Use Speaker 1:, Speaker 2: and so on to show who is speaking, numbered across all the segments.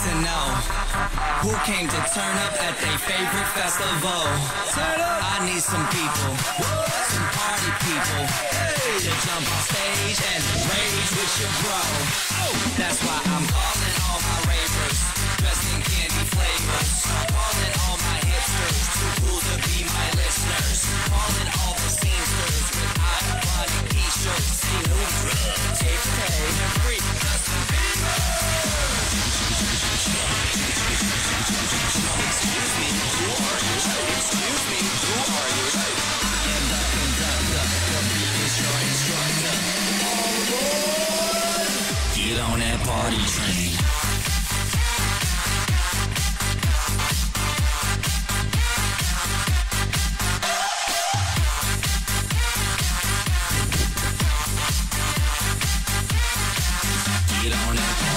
Speaker 1: To know who came to turn up at their favorite festival. I need some people, some party people, to jump on stage and rage with your bro. That's why I'm calling all my ravers, dressed in candy flavors. Calling all party train. Get on that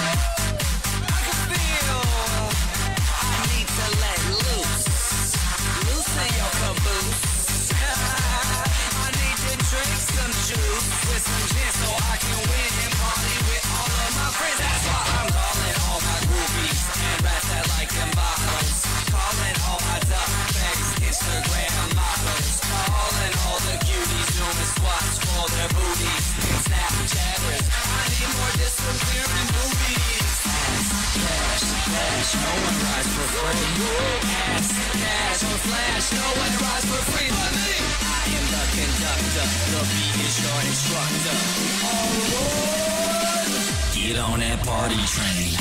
Speaker 1: Instagram No one rides for free. Or flash, no one rides for free but me. I am the conductor, the beat is your instructor. Get on that party train.